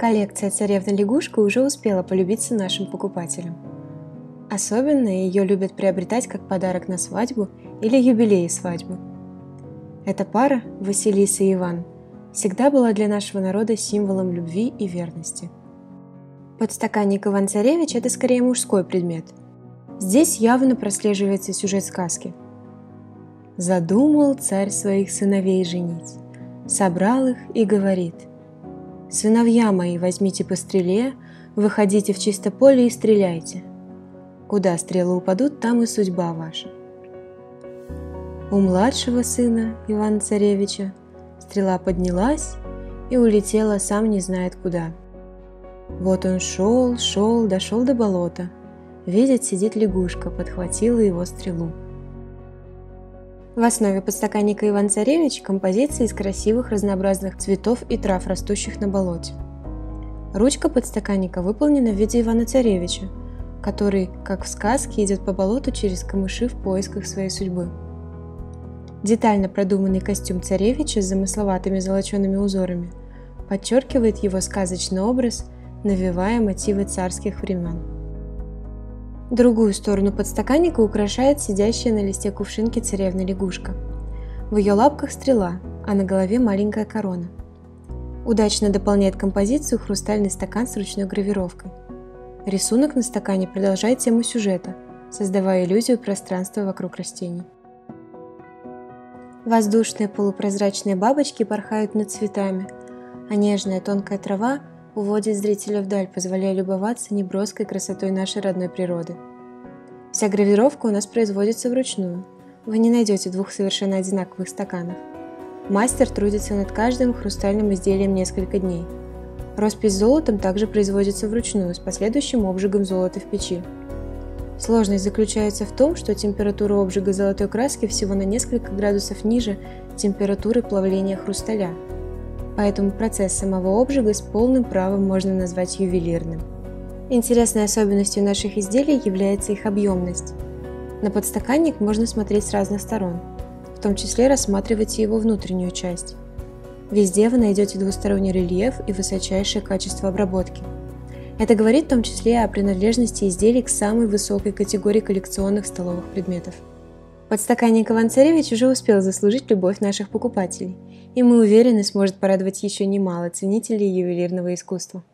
Коллекция «Царевна лягушка» уже успела полюбиться нашим покупателям. Особенно ее любят приобретать как подарок на свадьбу или юбилей свадьбы. Эта пара, Василиса и Иван, всегда была для нашего народа символом любви и верности. Подстаканник Иван-Царевич – это скорее мужской предмет. Здесь явно прослеживается сюжет сказки. Задумал царь своих сыновей женить, собрал их и говорит – «Сыновья мои, возьмите по стреле, выходите в чисто поле и стреляйте. Куда стрелы упадут, там и судьба ваша». У младшего сына Ивана Царевича стрела поднялась и улетела сам не знает куда. Вот он шел, шел, дошел до болота. Видит, сидит лягушка, подхватила его стрелу. В основе подстаканника Иван-Царевич – композиция из красивых разнообразных цветов и трав, растущих на болоте. Ручка подстаканника выполнена в виде Ивана-Царевича, который, как в сказке, идет по болоту через камыши в поисках своей судьбы. Детально продуманный костюм царевича с замысловатыми золочеными узорами подчеркивает его сказочный образ, навевая мотивы царских времен. Другую сторону подстаканника украшает сидящая на листе кувшинки царевна-лягушка. В ее лапках стрела, а на голове маленькая корона. Удачно дополняет композицию хрустальный стакан с ручной гравировкой. Рисунок на стакане продолжает тему сюжета, создавая иллюзию пространства вокруг растений. Воздушные полупрозрачные бабочки порхают над цветами, а нежная тонкая трава уводит зрителя вдаль, позволяя любоваться неброской красотой нашей родной природы. Вся гравировка у нас производится вручную. Вы не найдете двух совершенно одинаковых стаканов. Мастер трудится над каждым хрустальным изделием несколько дней. Роспись золотом также производится вручную с последующим обжигом золота в печи. Сложность заключается в том, что температура обжига золотой краски всего на несколько градусов ниже температуры плавления хрусталя, поэтому процесс самого обжига с полным правом можно назвать ювелирным. Интересной особенностью наших изделий является их объемность. На подстаканник можно смотреть с разных сторон, в том числе рассматривайте его внутреннюю часть. Везде вы найдете двусторонний рельеф и высочайшее качество обработки. Это говорит в том числе о принадлежности изделий к самой высокой категории коллекционных столовых предметов. Подстаканник Иван Царевич уже успел заслужить любовь наших покупателей, и мы уверены, сможет порадовать еще немало ценителей ювелирного искусства.